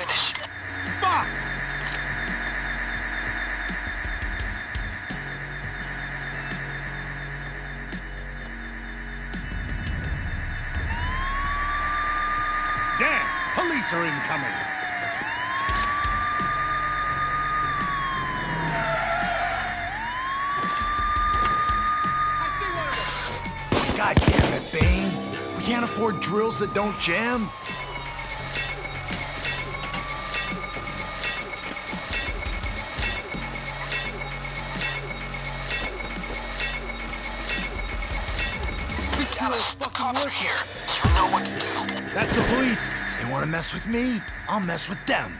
finish. Fuck! Damn! Police are incoming! God damn it, Bain! We can't afford drills that don't jam. Mess with me? I'll mess with them.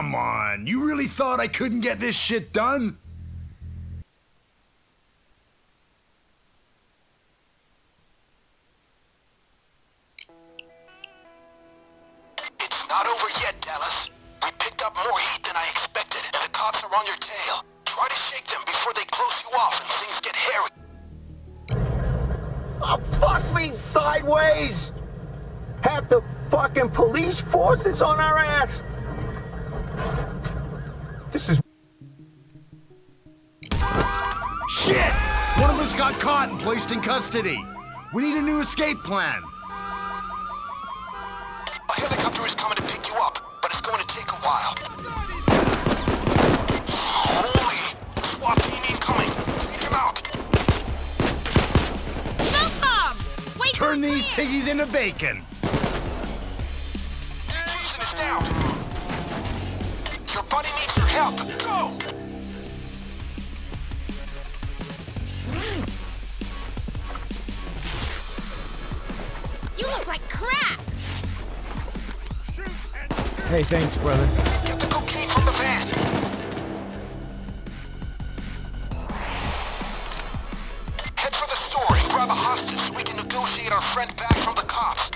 Come on, you really thought I couldn't get this shit done? It's not over yet, Dallas. We picked up more heat than I expected, and the cops are on your tail. Try to shake them before they close you off and things get hairy. Oh, fuck me sideways! Half the fucking police force is on our ass! Caught and placed in custody. We need a new escape plan. A helicopter is coming to pick you up, but it's going to take a while. Holy! SWAT team incoming! Take him out! Smoke bomb! Wait Turn these clear. piggies into bacon. Jason is down! Your up! Go! Hey, thanks, brother. Get the cocaine from the van! Head for the store and grab a hostage so we can negotiate our friend back from the cops.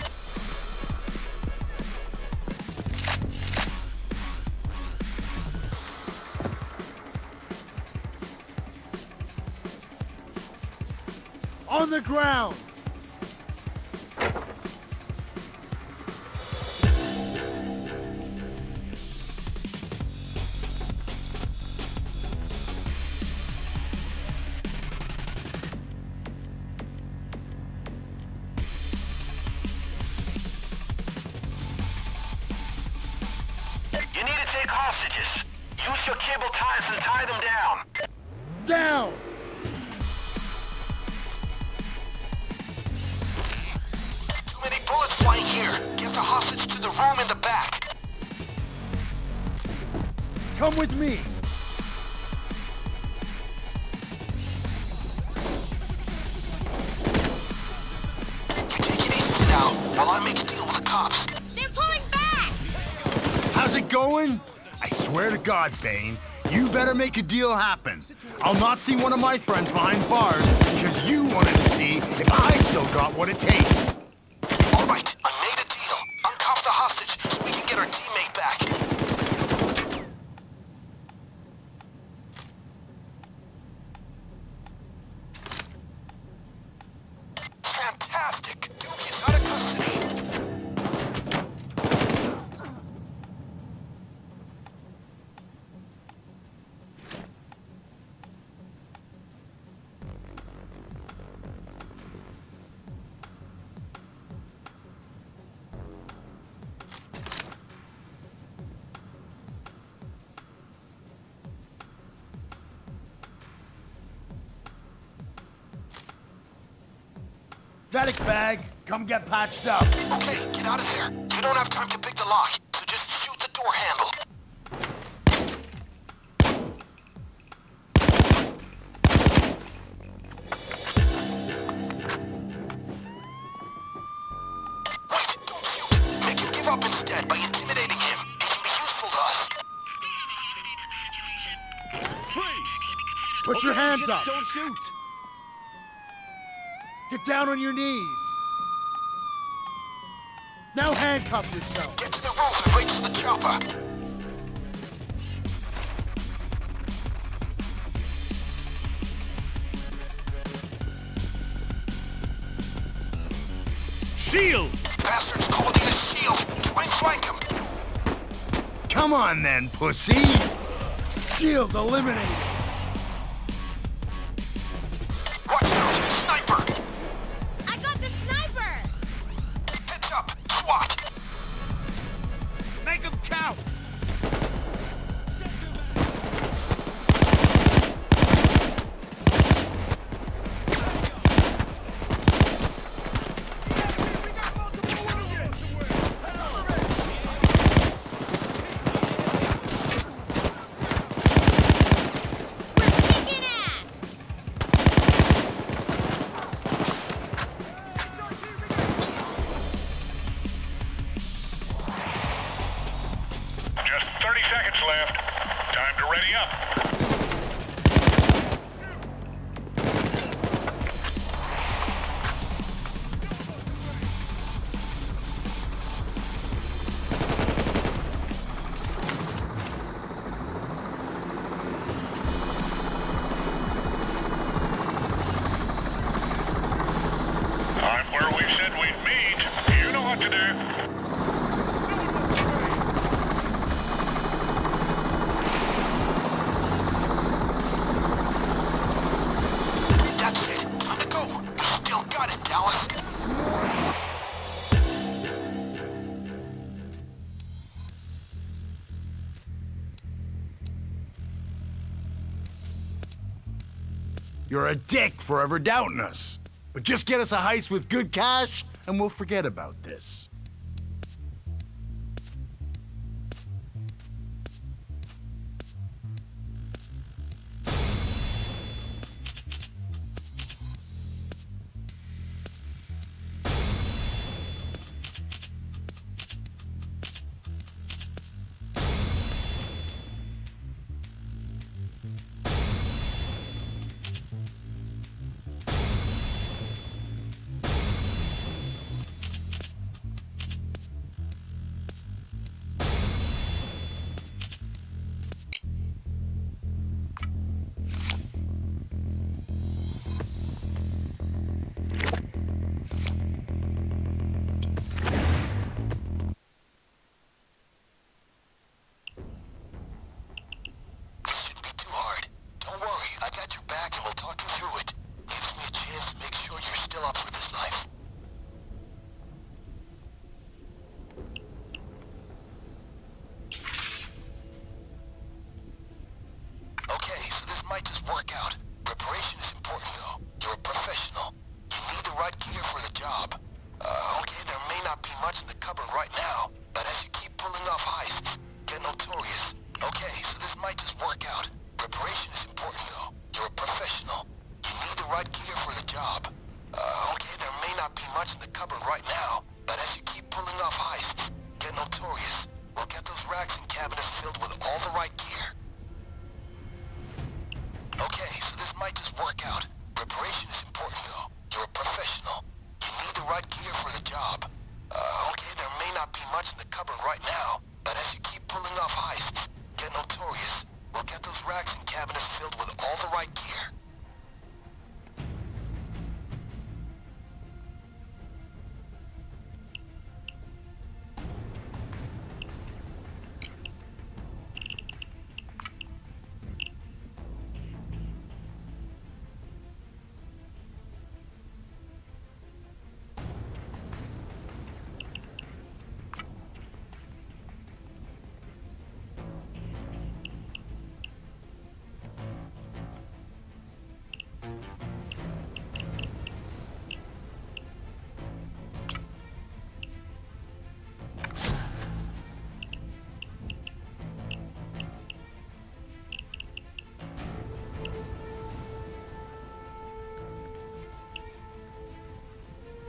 On the ground! Going? I swear to God, Bain, you better make a deal happen. I'll not see one of my friends behind bars because you wanted to see if I still got what it takes. Come get patched up. Okay, get out of there. You don't have time to pick the lock, so just shoot the door handle. Wait, don't shoot. Make him give up instead by intimidating him. It can be useful to us. Freeze! Put your hands up! Don't shoot! Get down on your knees! Now handcuff yourself! Get to the roof and wait for the chopper. Shield! Bastards calling in a shield. Try and flank him. Come on then, pussy. Shield eliminated! You're a dick forever doubting us. But just get us a heist with good cash, and we'll forget about this.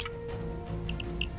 うん。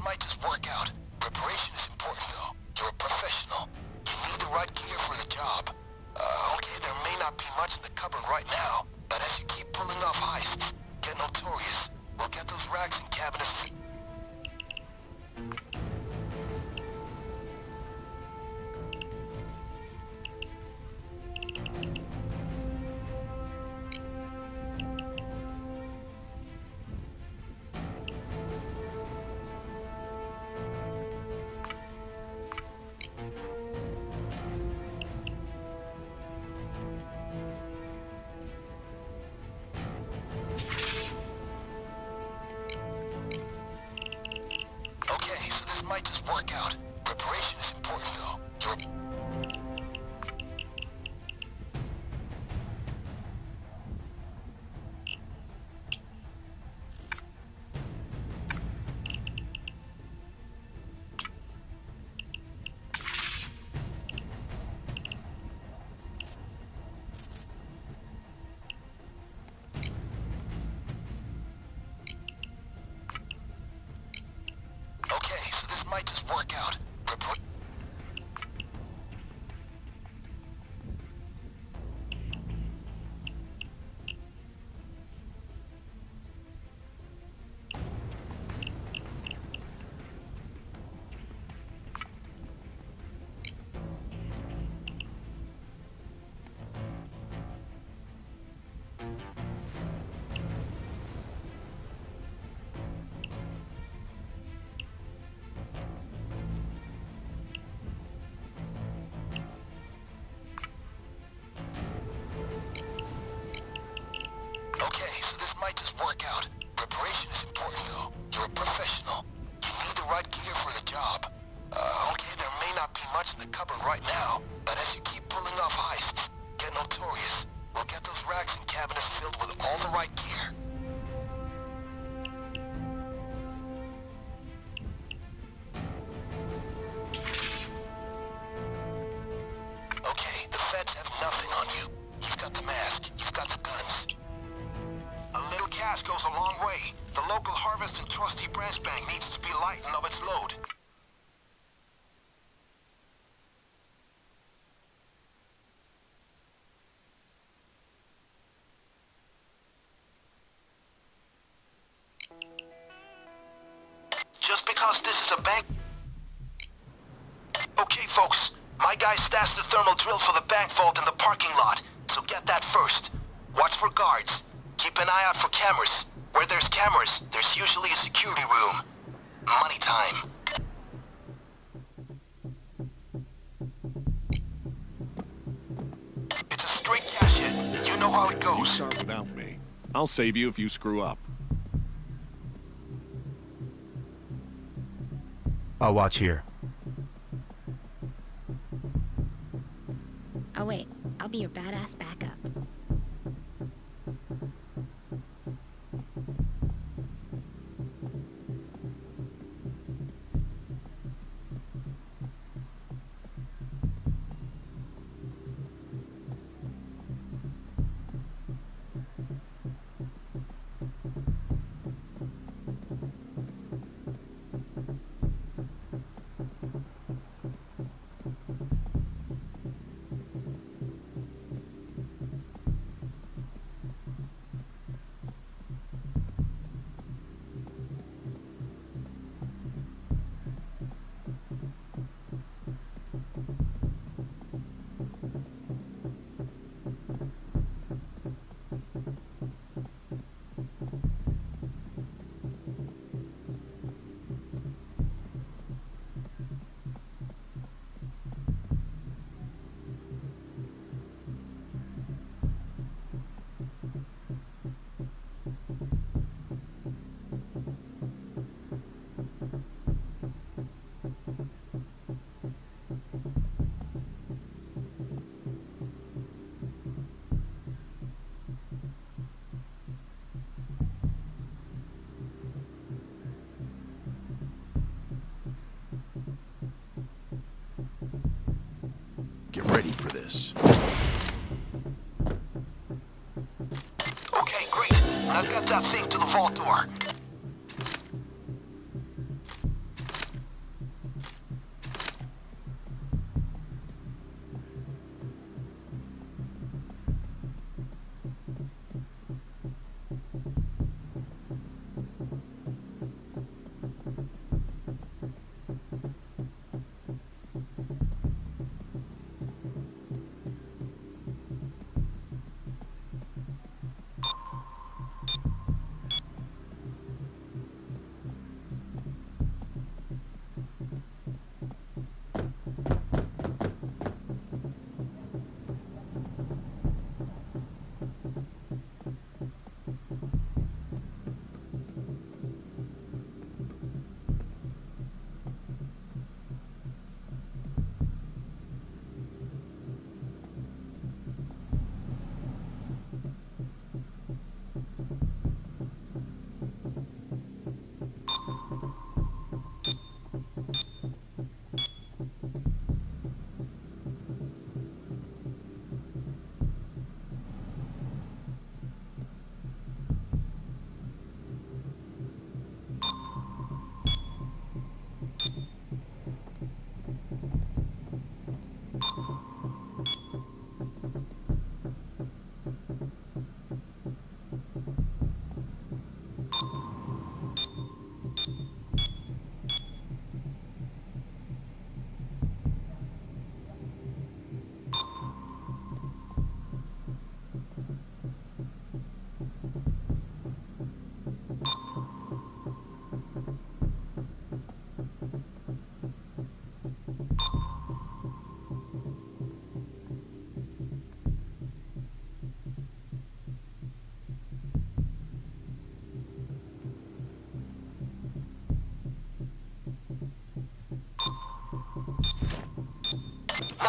it might just work out. Preparation is important, though. You're a professional. You need the right gear for the job. Uh, okay, there may not be much in the cupboard right now. Might just work out. Because this is a bank... Okay, folks. My guy stashed the thermal drill for the bank vault in the parking lot, so get that first. Watch for guards. Keep an eye out for cameras. Where there's cameras, there's usually a security room. Money time. It's a straight cash. You know how it goes. Without me. I'll save you if you screw up. I'll watch here. Oh wait, I'll be your badass backup.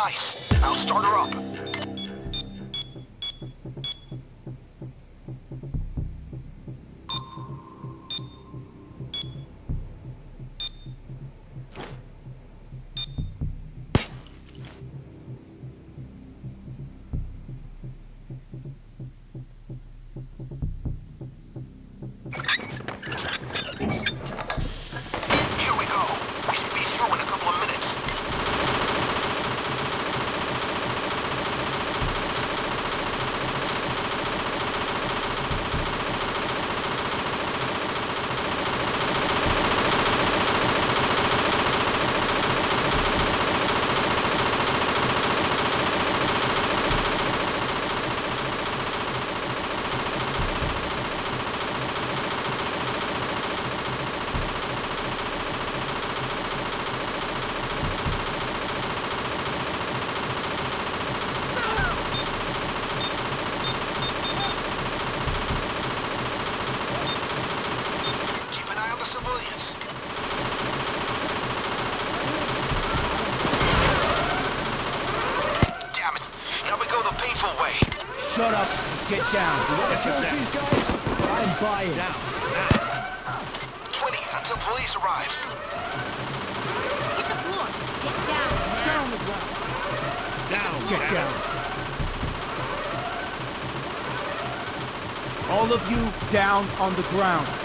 nice. I'll start her up. Down. Now. 20 until police arrive. The floor. Get down. Now. Down the ground. Down. Get down. All of you down on the ground.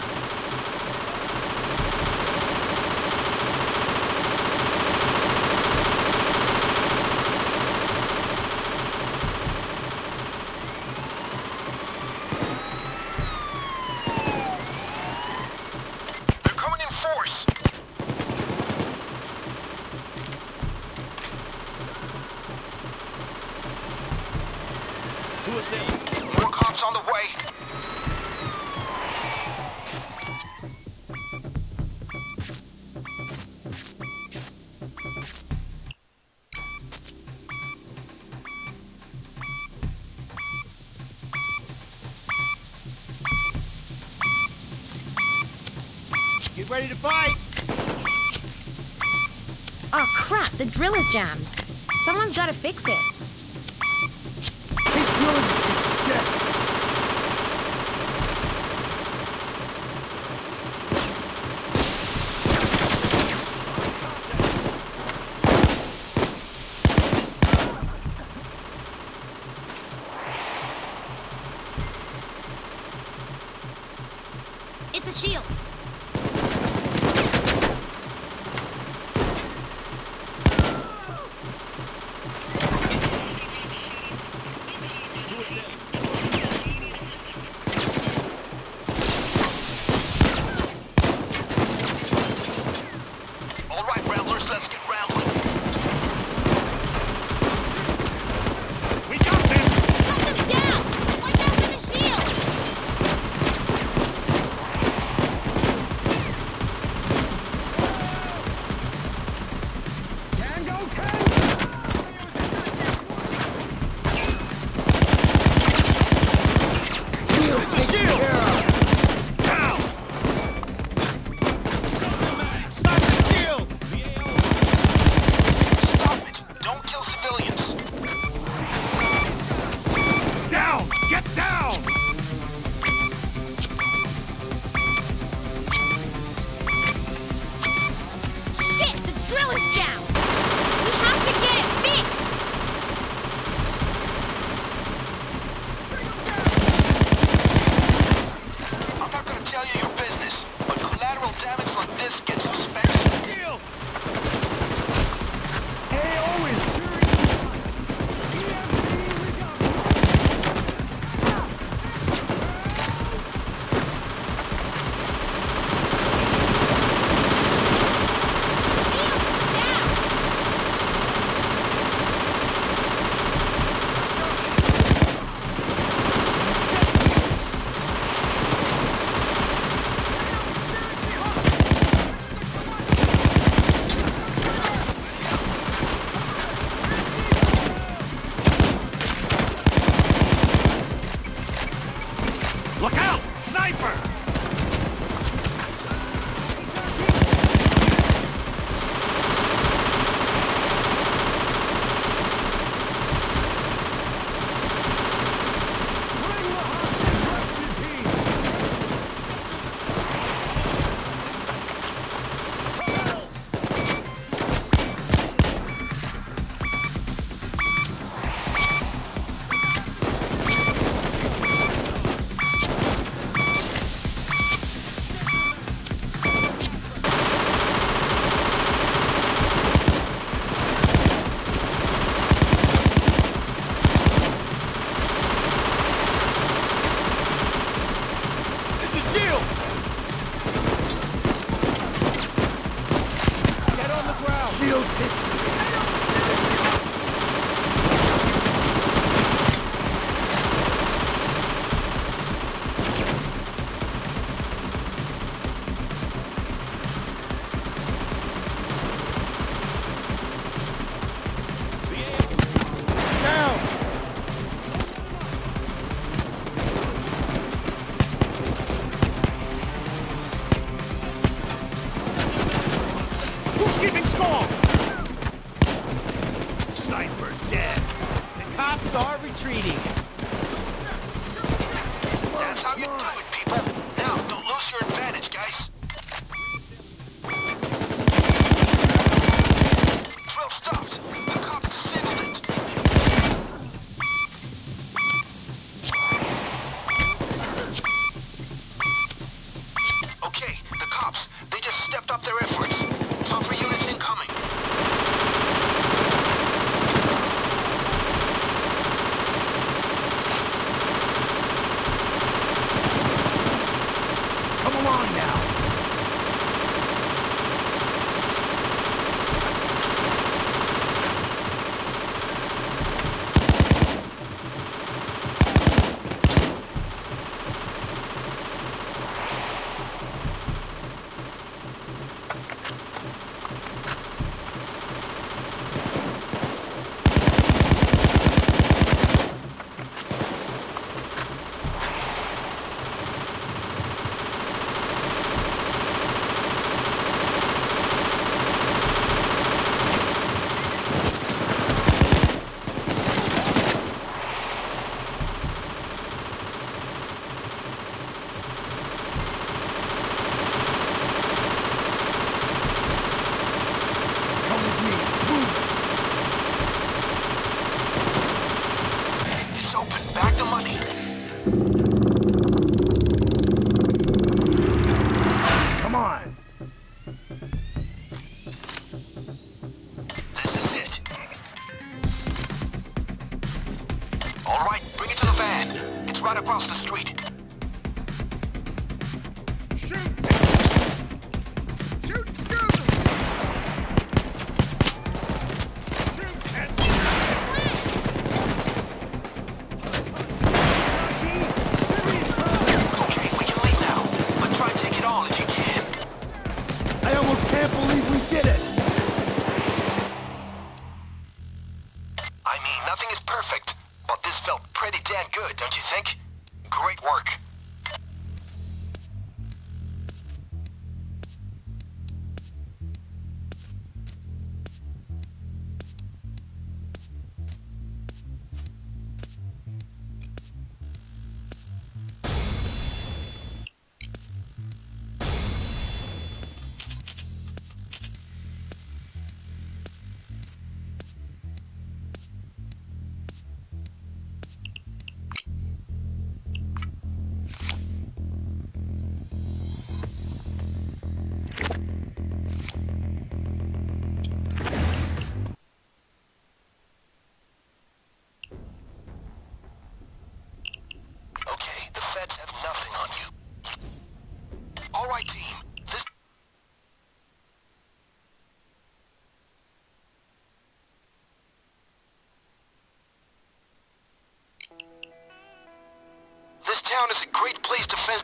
This town is a great place to fence.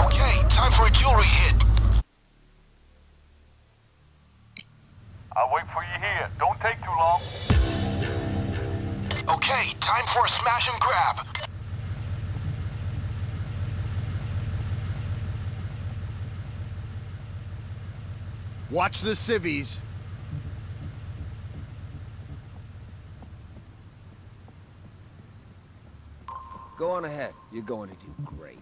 Okay, time for a jewelry hit. I'll wait for you here. Don't take too long. Okay, time for a smash and grab. Watch the civvies. Go on ahead. You're going to do great.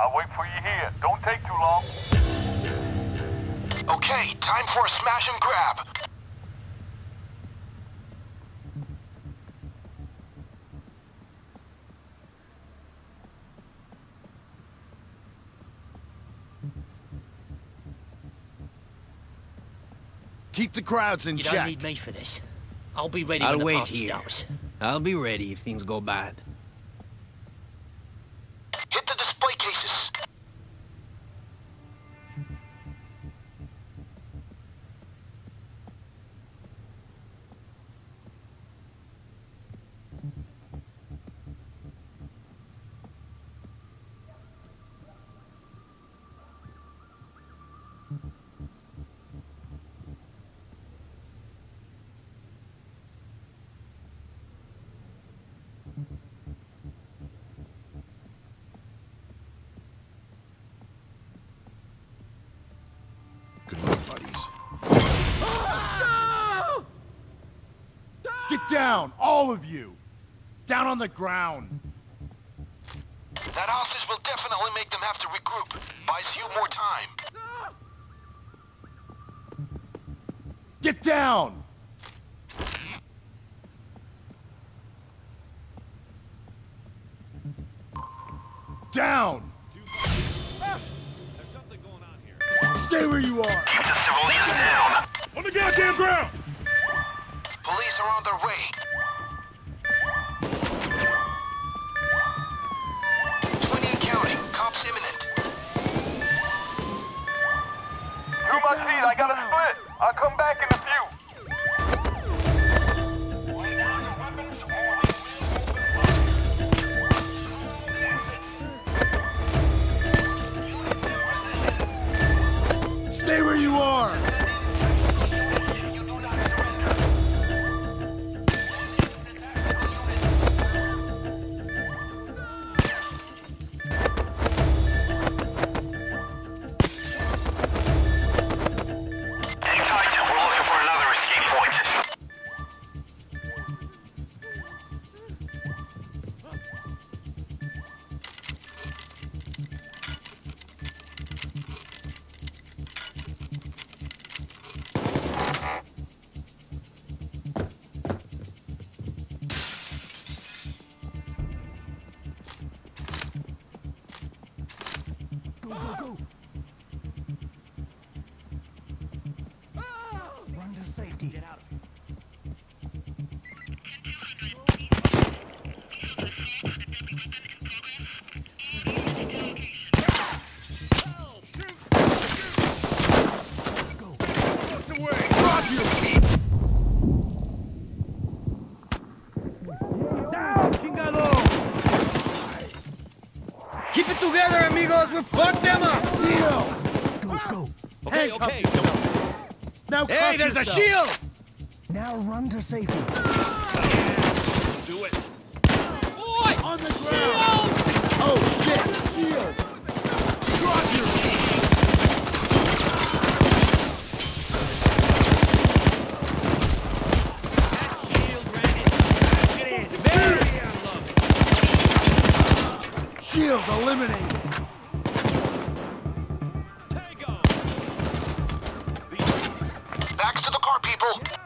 I'll wait for you here. Don't take too long. Okay, time for a smash and grab. Keep the crowds in You check. don't need me for this. I'll be ready I'll when the wait party here. starts. I'll be ready if things go bad. Down, all of you! Down on the ground! That hostage will definitely make them have to regroup. Buys you more time. Get down! Down! Stay where you are! Keep the civilians down. On the goddamn ground! Police are on their way. 20 and counting. Cops imminent. Through my feet, I got a split. I'll come back in a Okay, Handcuff okay. yourself. Now Hey, there's a shield. Now run to safety. Do it. On the ground! Oh shit! Shield! Drop your... Shield ready. Get in. Very unlucky. Shield eliminated! Car,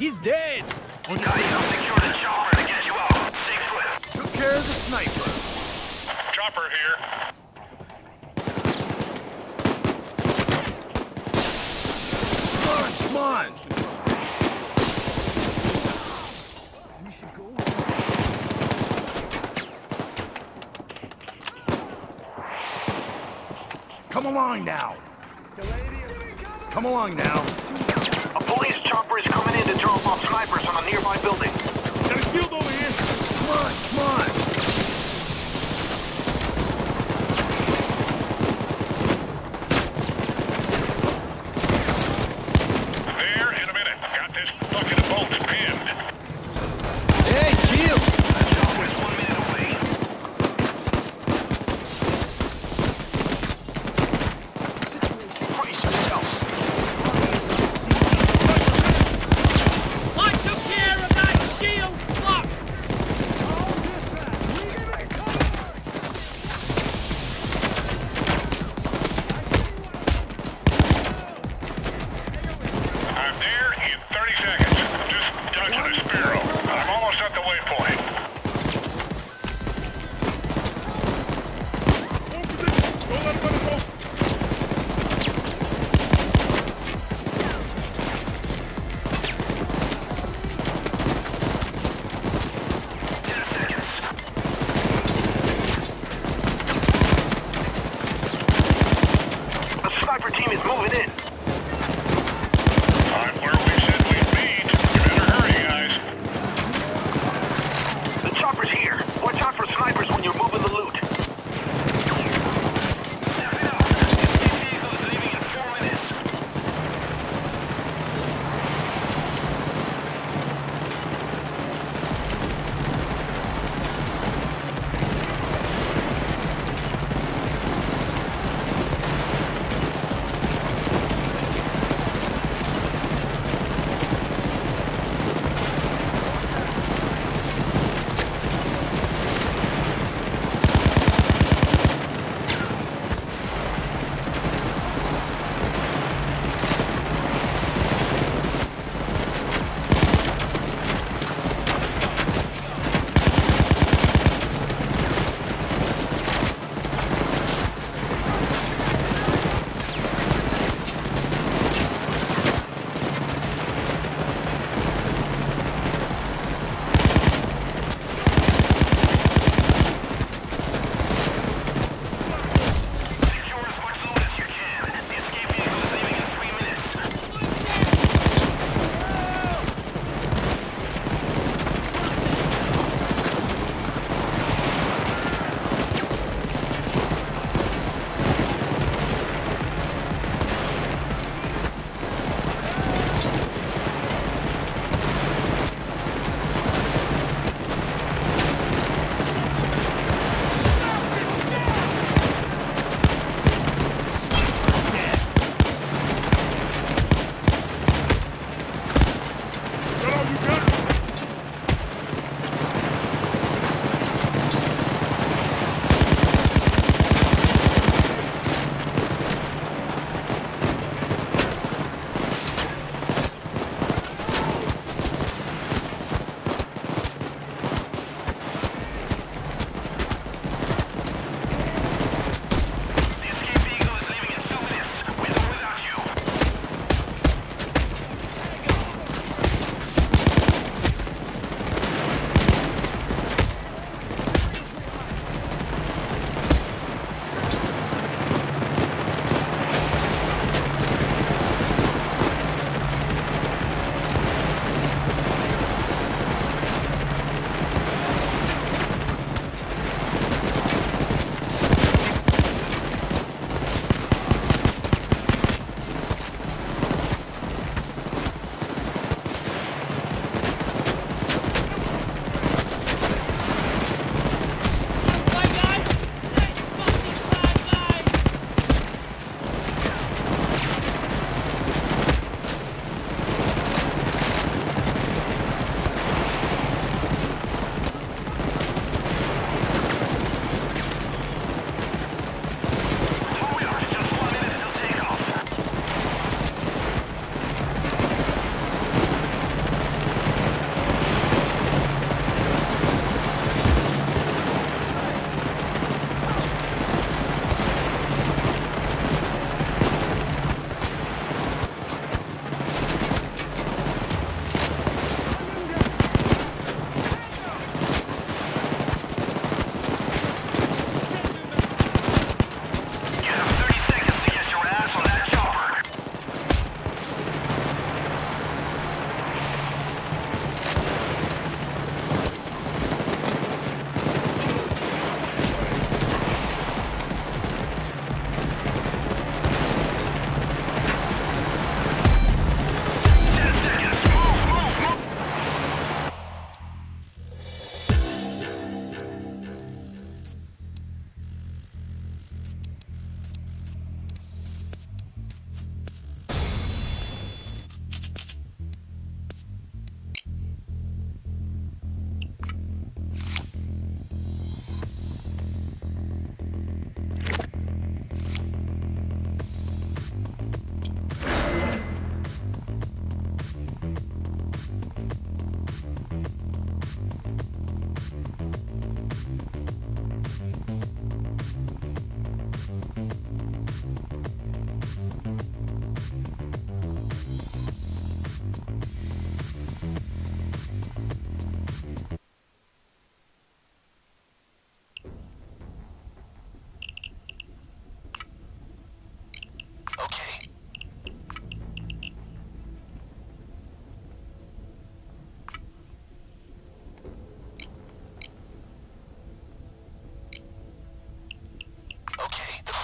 He's dead. I'll secure the chopper to get you out. Safe. Took care of the sniper. Chopper here. Come on! Come along now! Come along now! A police chopper is coming! to drop off snipers on a nearby building.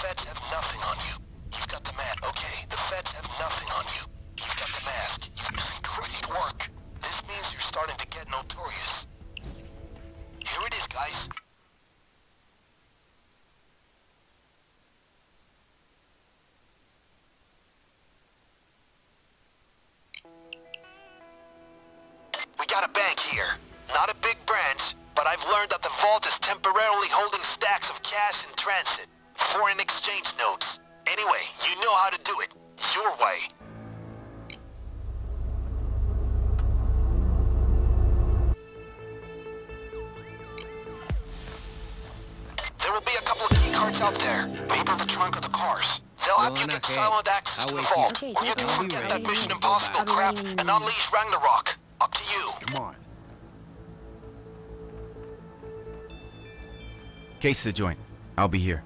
Nothing on you. You've got the mat. Okay, the feds have nothing on you. You've got the mask. You're doing great work. This means you're starting to get notorious. Here it is, guys. We got a bank here. Not a big branch, but I've learned that the vault is temporarily holding stacks of cash in transit. Foreign exchange notes. Anyway, you know how to do it. Your way. There will be a couple of key cards out there. Maybe in the trunk of the cars. They'll help you get silent access to the vault. Or you can forget that Mission Impossible crap and unleash Ragnarok. Up to you. Come on. Case the joint. I'll be here.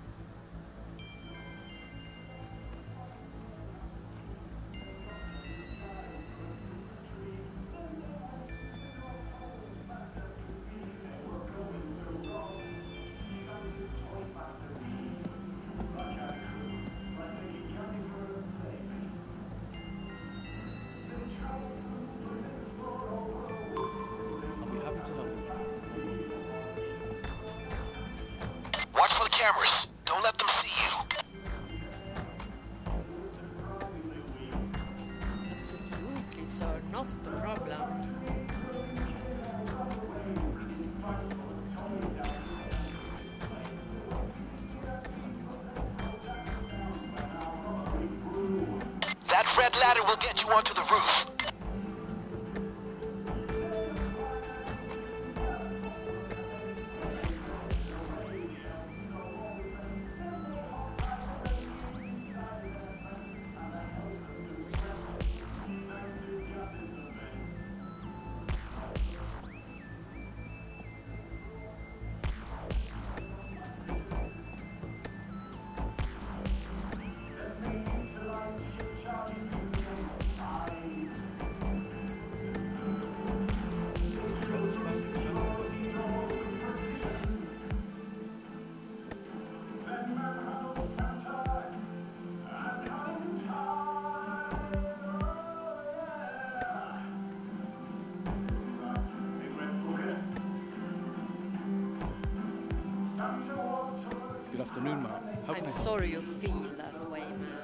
Afternoon, ma'am. How I'm I help? sorry you feel that way, man.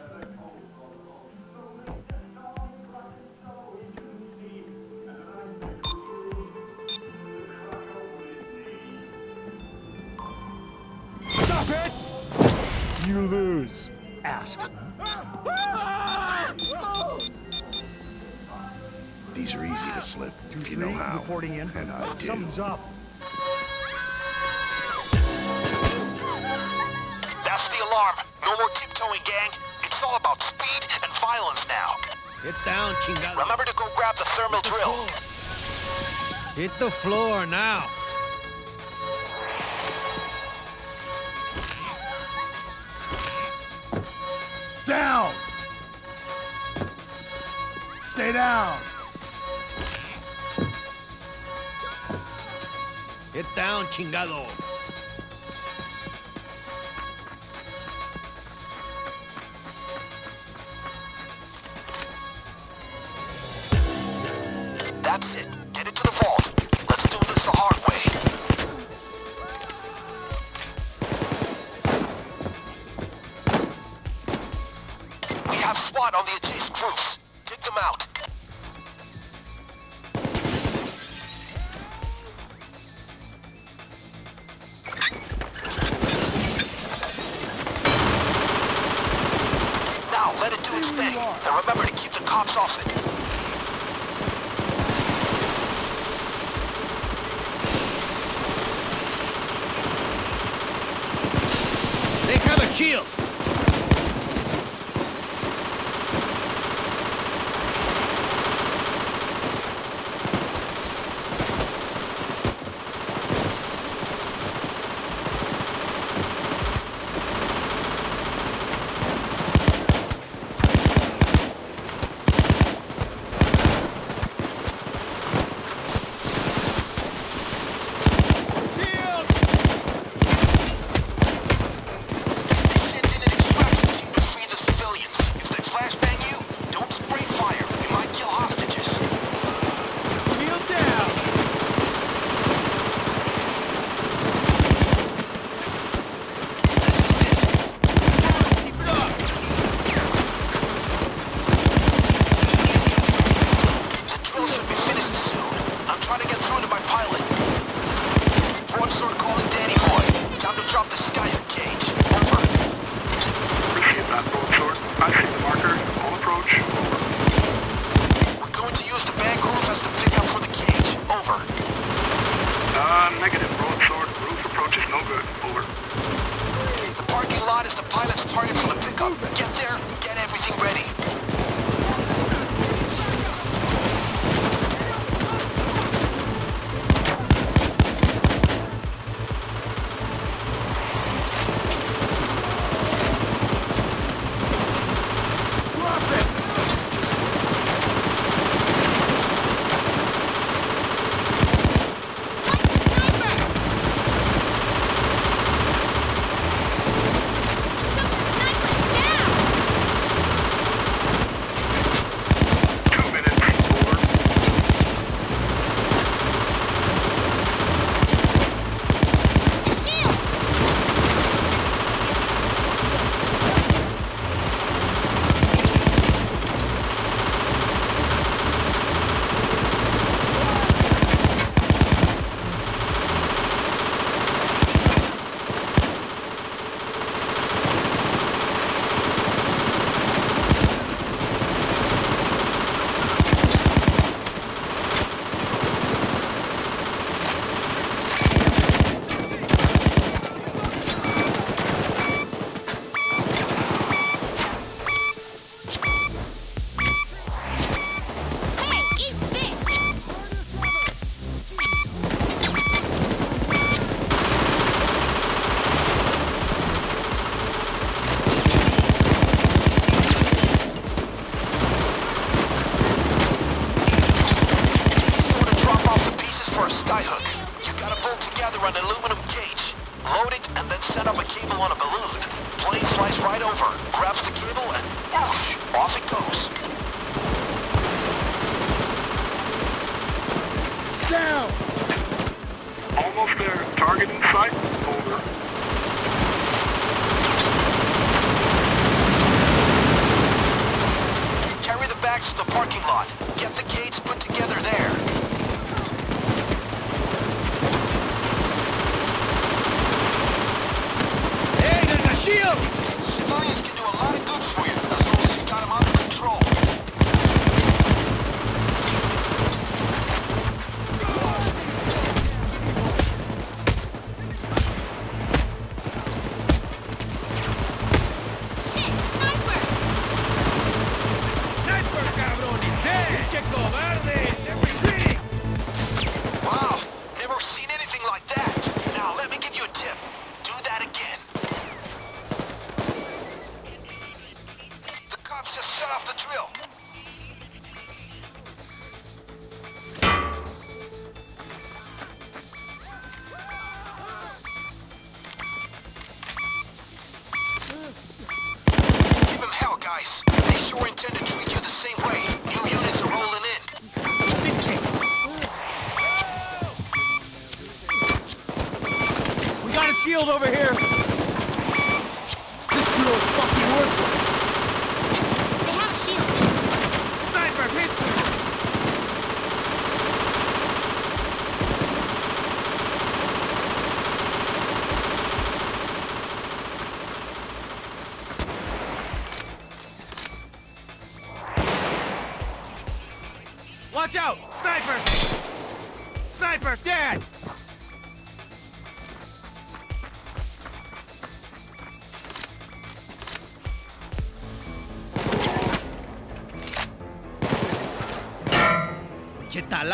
Stop it! You lose. Ask. These are easy to slip if you know three, how. reporting in. And I do. Something's up. Gang. It's all about speed and violence now. Get down, chingado. Remember to go grab the thermal drill. Hit the floor now. Down! Stay down! Get down, chingado.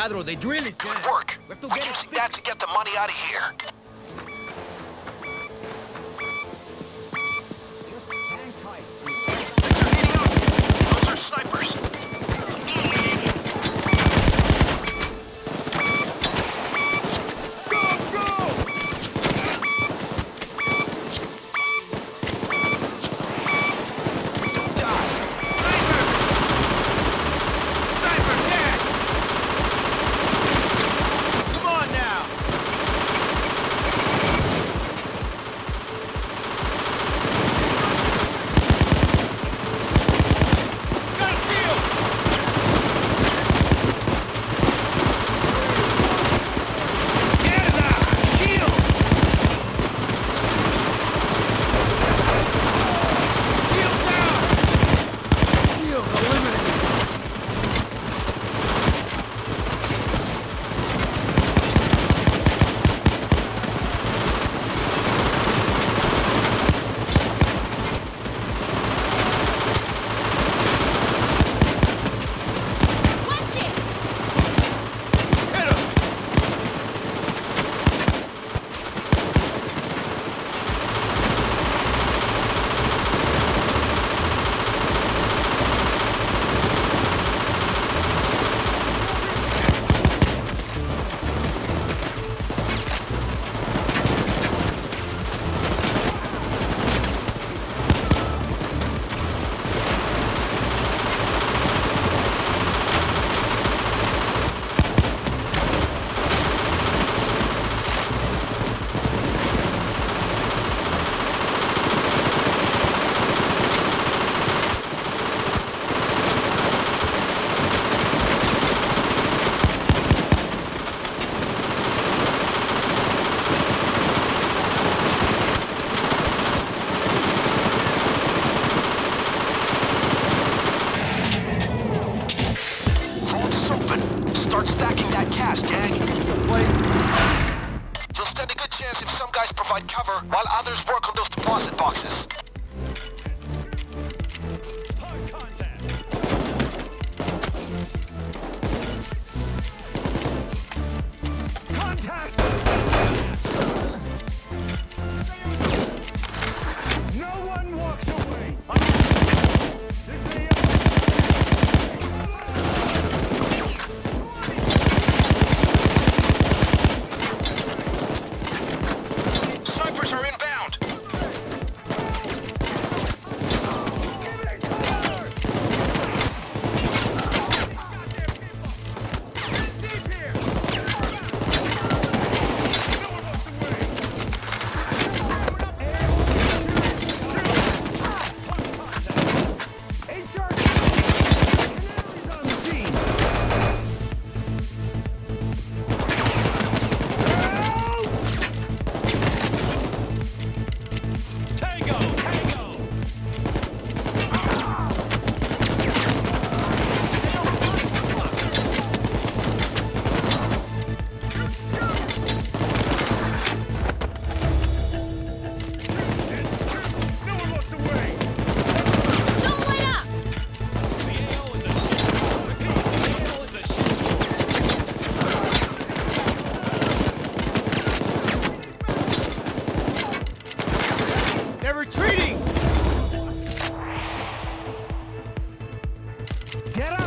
Ladro, they drill is. Good work. We have to get using that to get the money out of here. Get us!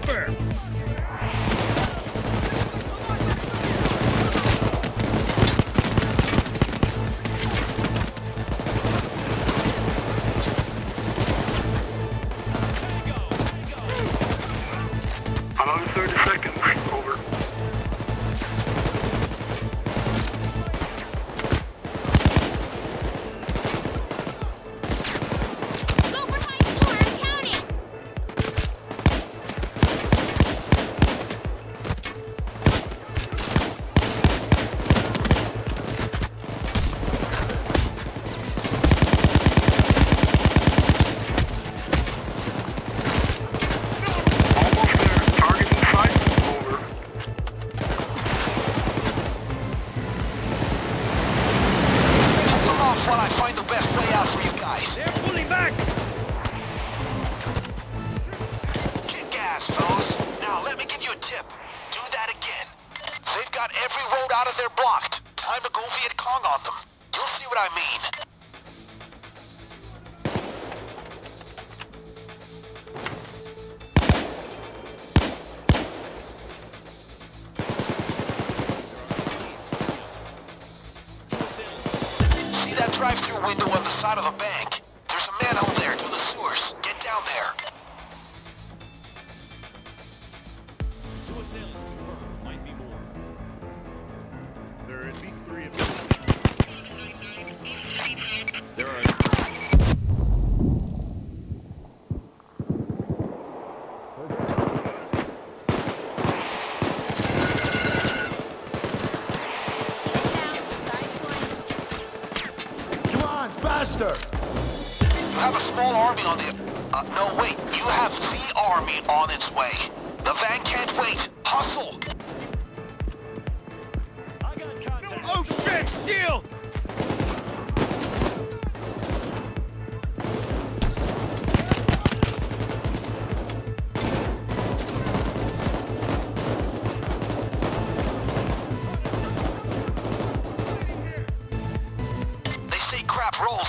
Bradford!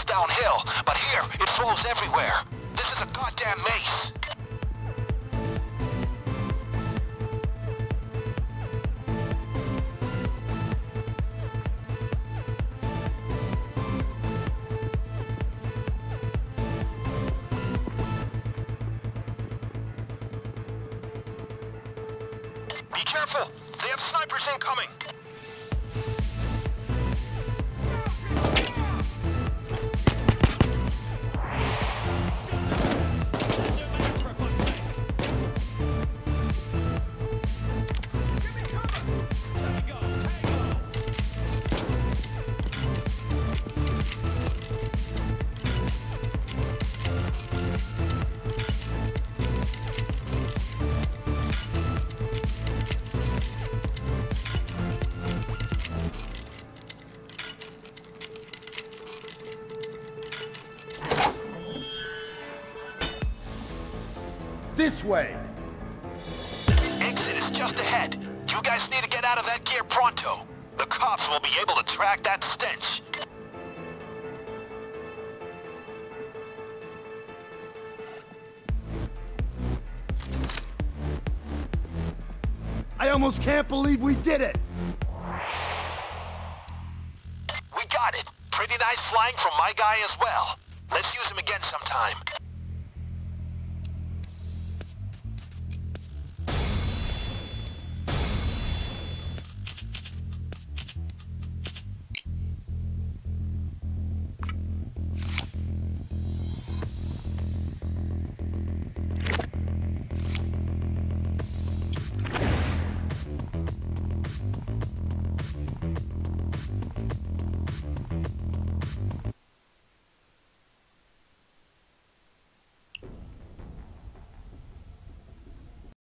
downhill, but here, it flows everywhere. This is a goddamn maze. believe we did it! We got it. Pretty nice flying from my guy as well.